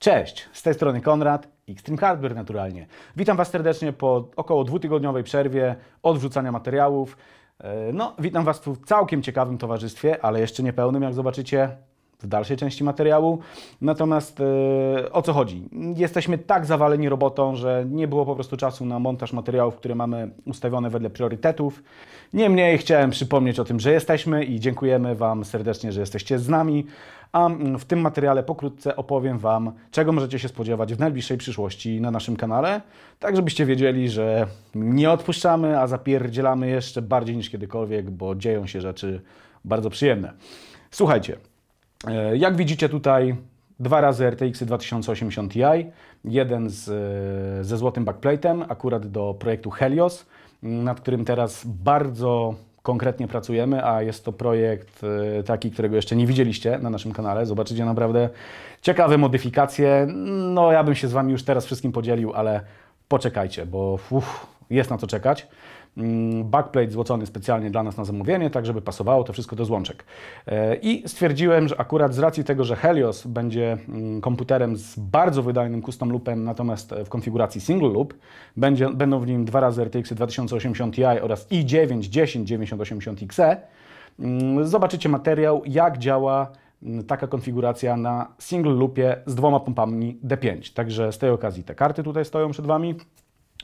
Cześć, z tej strony Konrad, Xtreme Hardware naturalnie. Witam Was serdecznie po około dwutygodniowej przerwie od wrzucania materiałów. E, No, witam Was w całkiem ciekawym towarzystwie, ale jeszcze niepełnym, jak zobaczycie w dalszej części materiału. Natomiast e, o co chodzi? Jesteśmy tak zawaleni robotą, że nie było po prostu czasu na montaż materiałów, które mamy ustawione wedle priorytetów. Niemniej chciałem przypomnieć o tym, że jesteśmy i dziękujemy Wam serdecznie, że jesteście z nami. A mm, w tym materiale pokrótce opowiem Wam, czego możecie się spodziewać w najbliższej przyszłości na naszym kanale, tak żebyście wiedzieli, że nie odpuszczamy, a zapierdzielamy jeszcze bardziej niż kiedykolwiek, bo dzieją się rzeczy bardzo przyjemne. Słuchajcie, e, jak widzicie tutaj dwa razy RTX 2080 Ti, jeden z, e, ze złotym backplate'em, akurat do projektu Helios, nad którym teraz bardzo konkretnie pracujemy, a jest to projekt e, taki, którego jeszcze nie widzieliście na naszym kanale. Zobaczycie naprawdę ciekawe modyfikacje. No, ja bym się z Wami już teraz wszystkim podzielił, ale poczekajcie, bo uff, jest na co czekać. Mm, Backplate złocony specjalnie dla nas na zamówienie, tak żeby pasowało to wszystko do złączek. E, I stwierdziłem, że akurat z racji tego, że Helios będzie mm, komputerem z bardzo wydajnym custom loopem, natomiast w konfiguracji single loop, będzie, będą w nim dwa razy RTX 2080 Ti oraz i9 109080XE, mm, zobaczycie materiał, jak działa mm, taka konfiguracja na single loopie z dwoma pompami D5. Także z tej okazji te karty tutaj stoją przed Wami.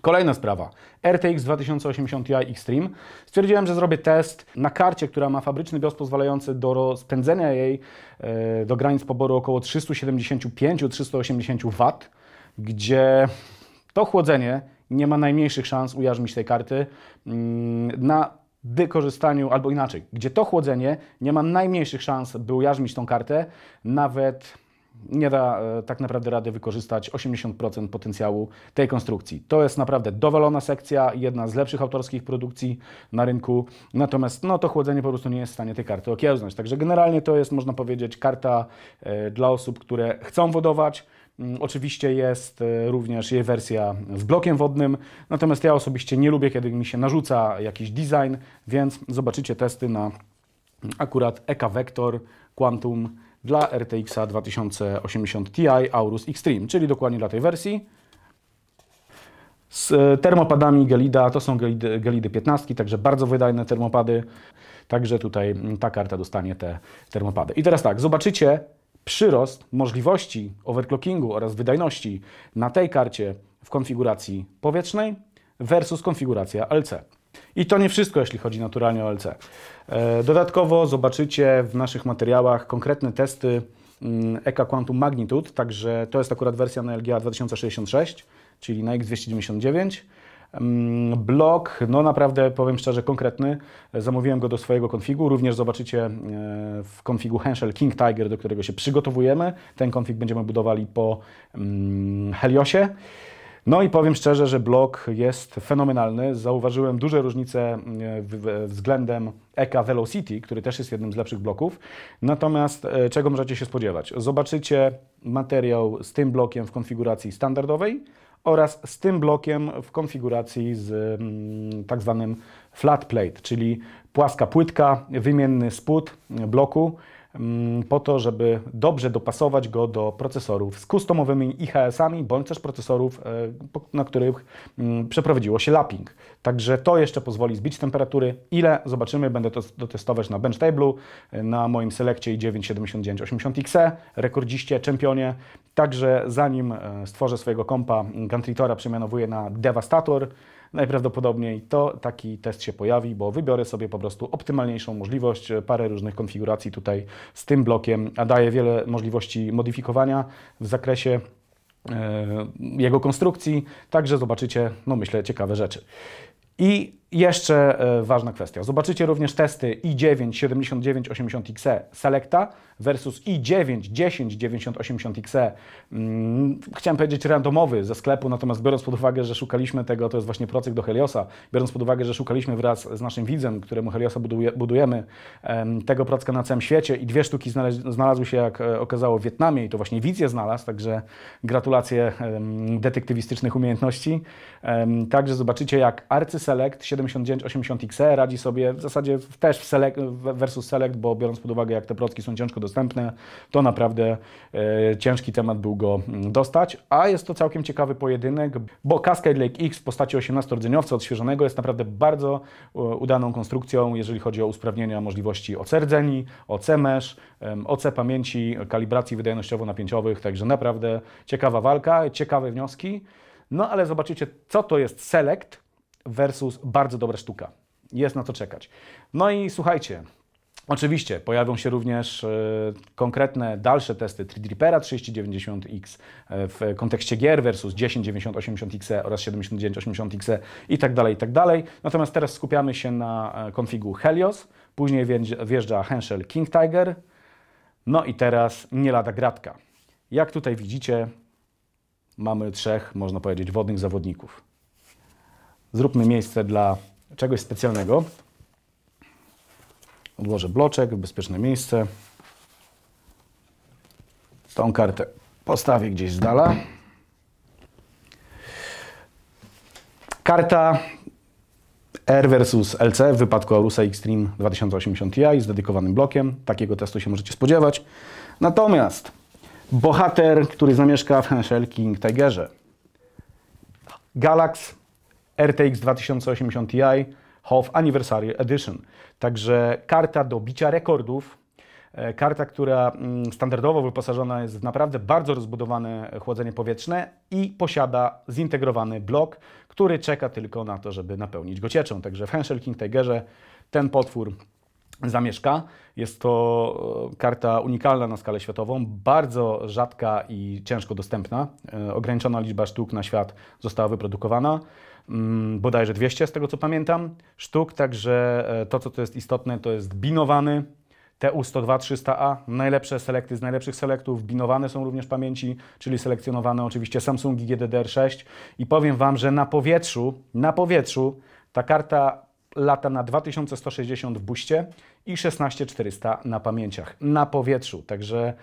Kolejna sprawa. RTX 2080 Ti Extreme. Stwierdziłem, że zrobię test na karcie, która ma fabryczny BIOS pozwalający do rozpędzenia jej e, do granic poboru około 375-380 W, gdzie to chłodzenie nie ma najmniejszych szans ujarzmić tej karty mm, na wykorzystaniu, albo inaczej, gdzie to chłodzenie nie ma najmniejszych szans, by ujarzmić tą kartę, nawet nie da e, tak naprawdę rady wykorzystać 80% potencjału tej konstrukcji. To jest naprawdę dowolona sekcja, jedna z lepszych autorskich produkcji na rynku, natomiast no, to chłodzenie po prostu nie jest w stanie tej karty okiełznać. Także generalnie to jest, można powiedzieć, karta e, dla osób, które chcą wodować, Mm, Oczywiście jest e, również jej wersja z blokiem wodnym, natomiast ja osobiście nie lubię, kiedy mi się narzuca jakiś design, więc zobaczycie testy na akurat EK Vector Quantum dla RTX 2080 Ti Aorus Extreme, czyli dokładnie dla tej wersji. Z e, termopadami Gelida, to są Gelidy, Gelidy 15, także bardzo wydajne termopady. Także tutaj mm, ta karta dostanie te termopady. I teraz tak, zobaczycie przyrost możliwości overclockingu oraz wydajności na tej karcie w konfiguracji powietrznej versus konfiguracja LC. I to nie wszystko, jeśli chodzi naturalnie o LC. E, Dodatkowo zobaczycie w naszych materiałach konkretne testy mm, EK Quantum Magnitude, także to jest akurat wersja na LGA 2066, czyli na X299. Mm, Blok, no naprawdę powiem szczerze, konkretny. Zamówiłem go do swojego konfigu. Również zobaczycie e, w konfigu Henschel King Tiger, do którego się przygotowujemy. Ten konfig będziemy budowali po mm, Heliosie. No i powiem szczerze, że blok jest fenomenalny. Zauważyłem duże różnice e, względem EK Velocity, który też jest jednym z lepszych bloków. Natomiast e, czego możecie się spodziewać? Zobaczycie materiał z tym blokiem w konfiguracji standardowej oraz z tym blokiem w konfiguracji z mm, tak zwanym flat plate, czyli płaska płytka, wymienny spód bloku, po to, żeby dobrze dopasować go do procesorów z customowymi IHS-ami, bądź też procesorów, e, na których mm, przeprowadziło się lapping. Także to jeszcze pozwoli zbić temperatury. Ile? Zobaczymy. Będę to dotestować na benchtablu, e, na moim selekcie i9-7980XE, rekordziście, czempionie. Także zanim e, stworzę swojego kompa, Gantritora przemianowuję na Devastator, najprawdopodobniej to taki test się pojawi, bo wybiorę sobie po prostu optymalniejszą możliwość, e, parę różnych konfiguracji tutaj z tym blokiem, a daje wiele możliwości modyfikowania w zakresie e, jego konstrukcji, także zobaczycie, no myślę, ciekawe rzeczy. I jeszcze e, ważna kwestia. Zobaczycie również testy i9 7980XE Selecta versus i9 109080XE. Mm, chciałem powiedzieć randomowy ze sklepu, natomiast biorąc pod uwagę, że szukaliśmy tego, to jest właśnie procek do Heliosa, biorąc pod uwagę, że szukaliśmy wraz z naszym widzem, któremu Heliosa buduje, budujemy, em, tego procka na całym świecie i dwie sztuki znalazły się, jak e, okazało, w Wietnamie i to właśnie widz je znalazł, także gratulacje detektywistycznych umiejętności. Także zobaczycie, jak arcyselecta Select 7980XE radzi sobie. W zasadzie też w select, versus Select, bo biorąc pod uwagę jak te procki są ciężko dostępne, to naprawdę e, ciężki temat był go mm, dostać, a jest to całkiem ciekawy pojedynek, bo Cascade Lake X w postaci 18-rdzeniowca odświeżonego jest naprawdę bardzo e, udaną konstrukcją, jeżeli chodzi o usprawnienia możliwości OC rdzeni, OC mesh, OC pamięci, kalibracji wydajnościowo-napięciowych, także naprawdę ciekawa walka, ciekawe wnioski. No ale zobaczycie, co to jest Select versus bardzo dobra sztuka. Jest na co czekać. No i słuchajcie, Oczywiście pojawią się również e, konkretne dalsze testy 3D Reapera 3090X e, w kontekście gier versus 109080XE oraz 7980XE i tak dalej, i tak dalej. Natomiast teraz skupiamy się na e, konfigu Helios, później wjeżdża Henschel King Tiger, no i teraz nie lada gratka. Jak tutaj widzicie, mamy trzech, można powiedzieć, wodnych zawodników. Zróbmy miejsce dla czegoś specjalnego. Odłożę bloczek w bezpieczne miejsce. Tą kartę postawię gdzieś z dala. Karta R versus LC w wypadku Arusa Extreme 2080 Ti z dedykowanym blokiem. Takiego testu się możecie spodziewać. Natomiast bohater, który zamieszka w Henschel King Tigerze. Galax RTX 2080 Ti HOF Anniversary Edition. Także karta do bicia rekordów, e, karta, która mm, standardowo wyposażona jest w naprawdę bardzo rozbudowane chłodzenie powietrzne i posiada zintegrowany blok, który czeka tylko na to, żeby napełnić go cieczą. Także w Henschel King Tigerze ten potwór zamieszka. Jest to e, karta unikalna na skalę światową, bardzo rzadka i ciężko dostępna. E, ograniczona liczba sztuk na świat została wyprodukowana. Mm, bodajże 200 z tego co pamiętam sztuk, także e, to co to jest istotne to jest binowany TU102 300A, najlepsze selekty z najlepszych selektów, binowane są również pamięci, czyli selekcjonowane oczywiście Samsungi GDDR6 i powiem Wam, że na powietrzu, na powietrzu ta karta lata na 2160 w buście i 16400 na pamięciach, na powietrzu, także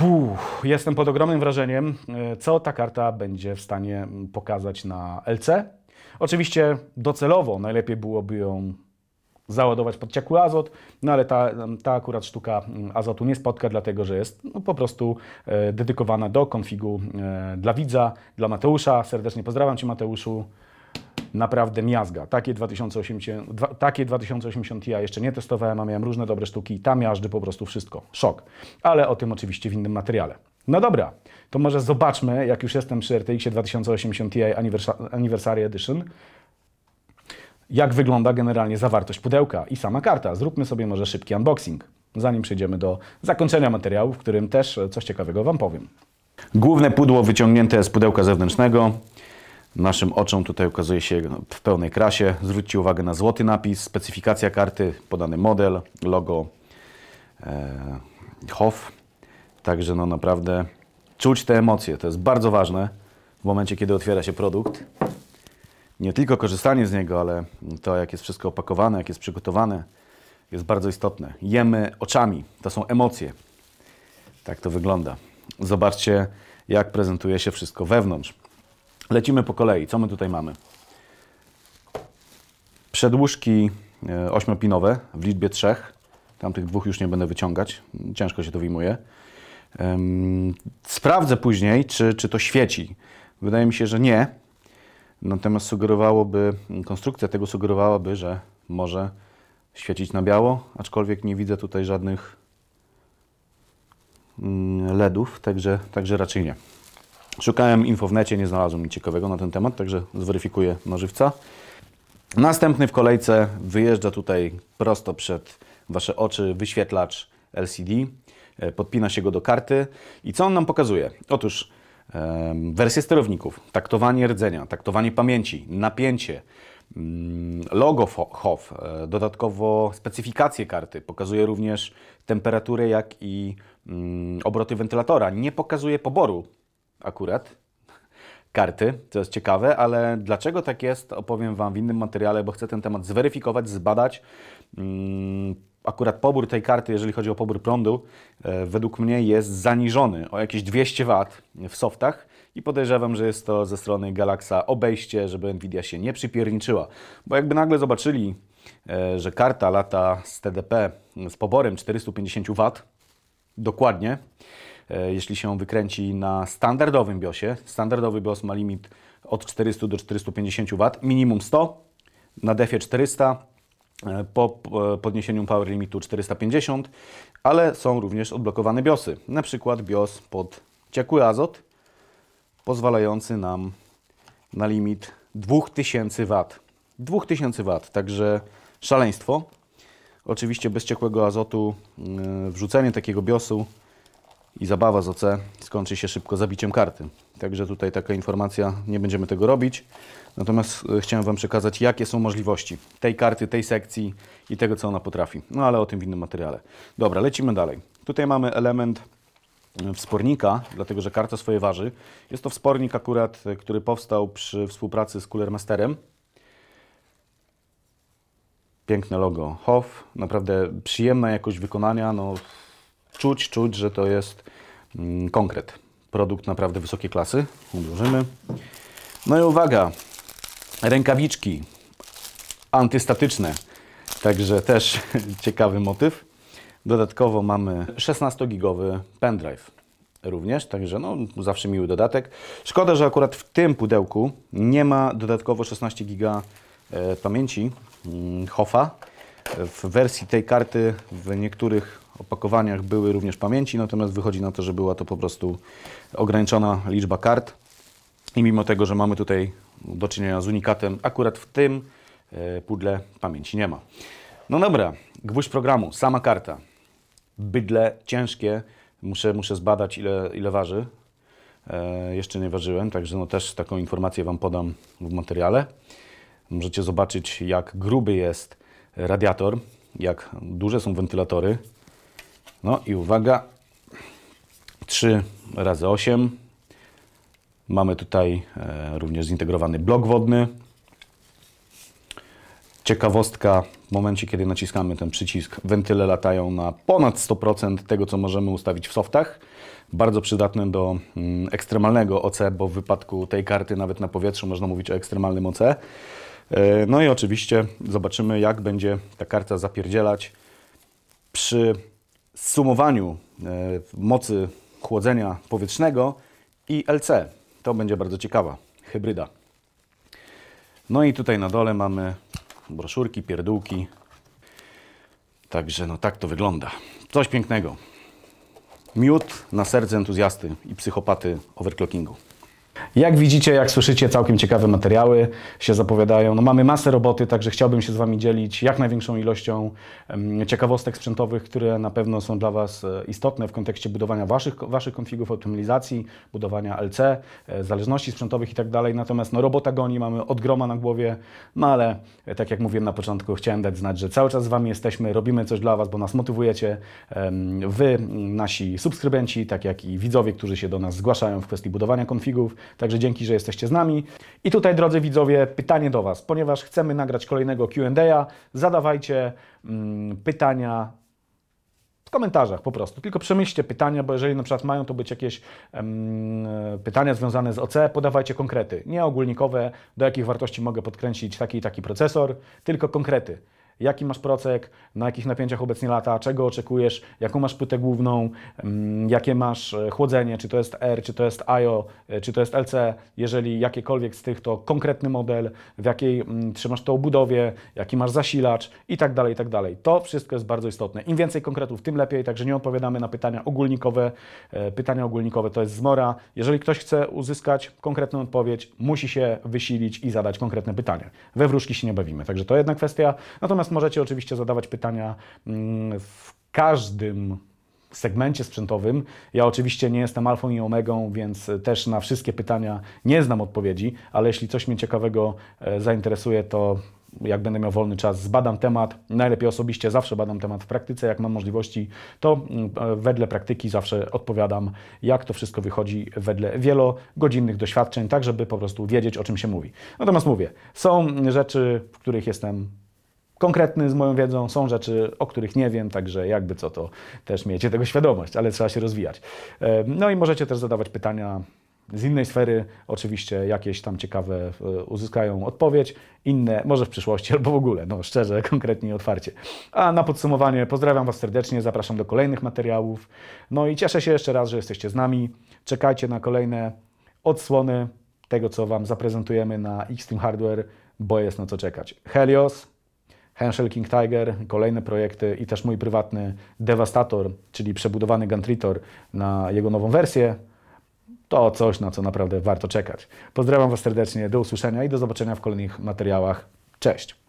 Uf, jestem pod ogromnym wrażeniem, e, co ta karta będzie w stanie pokazać na LC. Oczywiście docelowo najlepiej byłoby ją załadować pod ciekły azot, no ale ta, ta akurat sztuka azotu nie spotka, dlatego że jest no, po prostu e, dedykowana do konfigu e, dla widza, dla Mateusza. Serdecznie pozdrawiam Cię Mateuszu naprawdę miazga. Takie 2080, dwa, takie 2080 Ti jeszcze nie testowałem, a miałem różne dobre sztuki. Tam miażdży po prostu wszystko. Szok. Ale o tym oczywiście w innym materiale. No dobra, to może zobaczmy, jak już jestem przy RTX 2080 Ti Anniversary Edition, jak wygląda generalnie zawartość pudełka i sama karta. Zróbmy sobie może szybki unboxing, zanim przejdziemy do zakończenia materiału, w którym też coś ciekawego Wam powiem. Główne pudło wyciągnięte z pudełka zewnętrznego. Naszym oczom tutaj ukazuje się w pełnej krasie. Zwróćcie uwagę na złoty napis, specyfikacja karty, podany model, logo e, HOF. Także no naprawdę czuć te emocje. To jest bardzo ważne w momencie, kiedy otwiera się produkt. Nie tylko korzystanie z niego, ale to, jak jest wszystko opakowane, jak jest przygotowane, jest bardzo istotne. Jemy oczami. To są emocje. Tak to wygląda. Zobaczcie, jak prezentuje się wszystko wewnątrz. Lecimy po kolei. Co my tutaj mamy? Przedłużki e, ośmiopinowe w liczbie trzech. Tamtych dwóch już nie będę wyciągać. Ciężko się to wyjmuje. Sprawdzę później, czy, czy to świeci. Wydaje mi się, że nie. Natomiast sugerowałoby, konstrukcja tego sugerowałaby, że może świecić na biało, aczkolwiek nie widzę tutaj żadnych mm, LEDów, także, także raczej nie. Szukałem info w necie, nie znalazłem nic ciekawego na ten temat, także zweryfikuję na żywca. Następny w kolejce wyjeżdża tutaj prosto przed Wasze oczy wyświetlacz LCD. E, podpina się go do karty. I co on nam pokazuje? Otóż wersje sterowników, taktowanie rdzenia, taktowanie pamięci, napięcie, mm, logo HOF, e, dodatkowo specyfikację karty, pokazuje również temperaturę, jak i mm, obroty wentylatora. Nie pokazuje poboru akurat karty, co jest ciekawe, ale dlaczego tak jest, opowiem Wam w innym materiale, bo chcę ten temat zweryfikować, zbadać. Mm, akurat pobór tej karty, jeżeli chodzi o pobór prądu, e, według mnie jest zaniżony o jakieś 200 W w softach i podejrzewam, że jest to ze strony Galaxa obejście, żeby Nvidia się nie przypierniczyła. Bo jakby nagle zobaczyli, e, że karta lata z TDP z poborem 450 W, dokładnie, jeśli się wykręci na standardowym BIOSie, standardowy BIOS ma limit od 400 do 450 W, minimum 100, na DEFie 400, e, po podniesieniu power limitu 450, ale są również odblokowane BIOSy, na przykład BIOS pod ciekły azot, pozwalający nam na limit 2000 W. 2000 W, także szaleństwo. Oczywiście bez ciekłego azotu yy, wrzucenie takiego BIOSu i zabawa z OC skończy się szybko zabiciem karty. Także tutaj taka informacja, nie będziemy tego robić. Natomiast yy, chciałem Wam przekazać, jakie są możliwości tej karty, tej sekcji i tego, co ona potrafi. No ale o tym w innym materiale. Dobra, lecimy dalej. Tutaj mamy element wspornika, dlatego że karta swoje waży. Jest to wspornik akurat, który powstał przy współpracy z Cooler Masterem. Piękne logo Hof, naprawdę przyjemna jakość wykonania. No, czuć, czuć, że to jest mm, konkret. Produkt naprawdę wysokiej klasy. Odłożymy. No i uwaga, rękawiczki antystatyczne. Także też ciekawy motyw. Dodatkowo mamy 16-gigowy pendrive również, także no, zawsze miły dodatek. Szkoda, że akurat w tym pudełku nie ma dodatkowo 16 giga e, pamięci mm, HOFA. W wersji tej karty w niektórych opakowaniach były również pamięci, natomiast wychodzi na to, że była to po prostu ograniczona liczba kart. I mimo tego, że mamy tutaj do czynienia z unikatem, akurat w tym e, pudle pamięci nie ma. No dobra, gwóźdź programu, sama karta bydle ciężkie. Muszę, muszę zbadać, ile, ile waży. E, jeszcze nie ważyłem, także no też taką informację Wam podam w materiale. Możecie zobaczyć, jak gruby jest radiator, jak duże są wentylatory. No i uwaga, 3 razy 8. Mamy tutaj e, również zintegrowany blok wodny. Ciekawostka, w momencie kiedy naciskamy ten przycisk, wentyle latają na ponad 100% tego, co możemy ustawić w softach. Bardzo przydatne do mm, ekstremalnego OC, bo w wypadku tej karty nawet na powietrzu można mówić o ekstremalnym OC. E, no i oczywiście zobaczymy, jak będzie ta karta zapierdzielać przy sumowaniu e, mocy chłodzenia powietrznego i LC. To będzie bardzo ciekawa hybryda. No i tutaj na dole mamy broszurki, pierdółki. Także no tak to wygląda. Coś pięknego. Miód na serce entuzjasty i psychopaty overclockingu. Jak widzicie, jak słyszycie, całkiem ciekawe materiały się zapowiadają. No, mamy masę roboty, także chciałbym się z Wami dzielić jak największą ilością ciekawostek sprzętowych, które na pewno są dla Was e, istotne w kontekście budowania Waszych, waszych konfigów optymalizacji, budowania LC, e, zależności sprzętowych i tak dalej. Natomiast no, robota goni, mamy od groma na głowie, no ale e, tak jak mówiłem na początku, chciałem dać znać, że cały czas z Wami jesteśmy, robimy coś dla Was, bo nas motywujecie. Wy, nasi subskrybenci, tak jak i widzowie, którzy się do nas zgłaszają w kwestii budowania konfigów. Także dzięki, że jesteście z nami. I tutaj, drodzy widzowie, pytanie do Was, ponieważ chcemy nagrać kolejnego QA, zadawajcie mm, pytania w komentarzach po prostu. Tylko przemyślcie pytania, bo jeżeli na przykład mają to być jakieś um, pytania związane z OC, podawajcie konkrety, nie ogólnikowe, do jakich wartości mogę podkręcić taki i taki procesor, tylko konkrety jaki masz procek, na jakich napięciach obecnie lata, czego oczekujesz, jaką masz płytę główną, mm, jakie masz e, chłodzenie, czy to jest R, czy to jest IO, e, czy to jest LC, jeżeli jakiekolwiek z tych, to konkretny model, w jakiej mm, trzymasz to obudowie, jaki masz zasilacz i tak dalej, i tak dalej. To wszystko jest bardzo istotne. Im więcej konkretów, tym lepiej, także nie odpowiadamy na pytania ogólnikowe. E, pytania ogólnikowe to jest zmora. Jeżeli ktoś chce uzyskać konkretną odpowiedź, musi się wysilić i zadać konkretne pytanie. We wróżki się nie bawimy, także to jedna kwestia. Natomiast Natomiast możecie oczywiście zadawać pytania mm, w każdym segmencie sprzętowym. Ja oczywiście nie jestem alfą i omegą, więc też na wszystkie pytania nie znam odpowiedzi, ale jeśli coś mnie ciekawego e, zainteresuje, to jak będę miał wolny czas, zbadam temat. Najlepiej osobiście zawsze badam temat w praktyce, jak mam możliwości, to mm, e, wedle praktyki zawsze odpowiadam, jak to wszystko wychodzi wedle wielogodzinnych doświadczeń, tak żeby po prostu wiedzieć, o czym się mówi. Natomiast mówię, są rzeczy, w których jestem konkretny z moją wiedzą, są rzeczy, o których nie wiem, także jakby co to też miejcie tego świadomość, ale trzeba się rozwijać. No i możecie też zadawać pytania z innej sfery, oczywiście jakieś tam ciekawe e, uzyskają odpowiedź, inne może w przyszłości albo w ogóle, no szczerze, konkretnie i otwarcie. A na podsumowanie pozdrawiam Was serdecznie, zapraszam do kolejnych materiałów, no i cieszę się jeszcze raz, że jesteście z nami, czekajcie na kolejne odsłony tego, co Wam zaprezentujemy na Xtreme Hardware, bo jest na co czekać. Helios, Henschel King Tiger, kolejne projekty i też mój prywatny Devastator, czyli przebudowany Guntritor na jego nową wersję. To coś, na co naprawdę warto czekać. Pozdrawiam Was serdecznie, do usłyszenia i do zobaczenia w kolejnych materiałach. Cześć!